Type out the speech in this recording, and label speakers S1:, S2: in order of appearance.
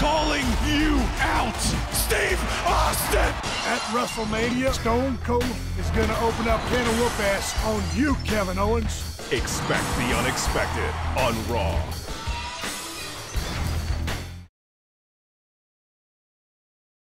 S1: calling you out, Steve Austin!
S2: At WrestleMania, Stone Cold is gonna open up can of whoop ass on you, Kevin Owens.
S1: Expect the unexpected on Raw.